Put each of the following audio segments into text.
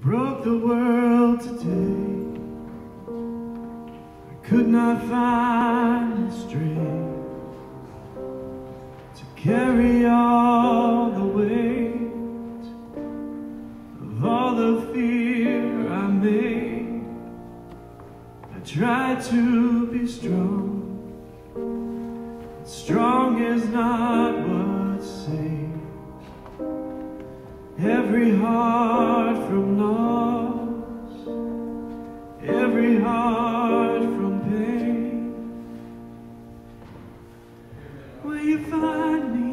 broke the world today. I could not find the strength To carry all the weight Of all the fear I made. I tried to be strong but Strong is not what's saved Every heart where you find me.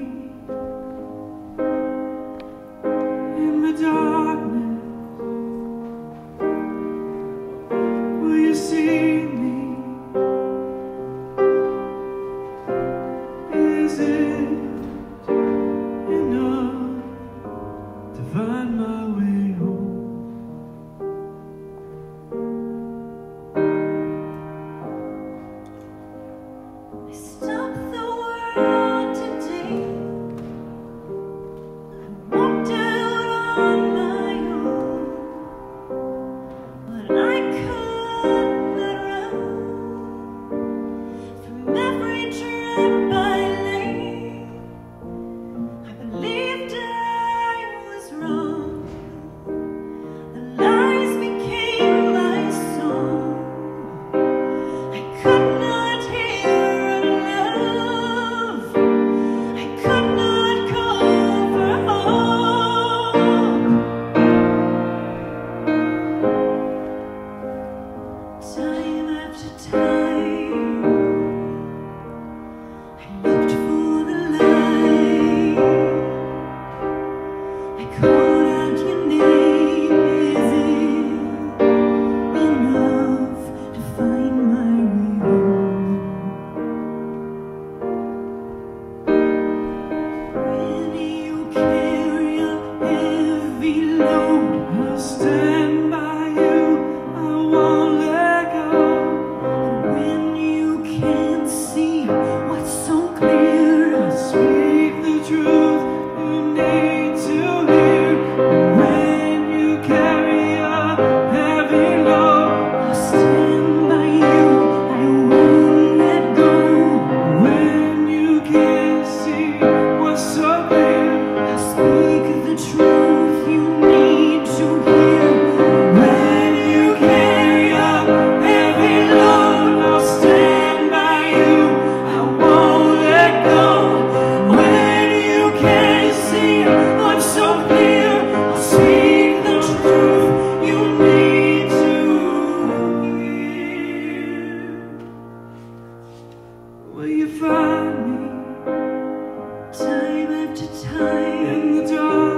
time. In the dark.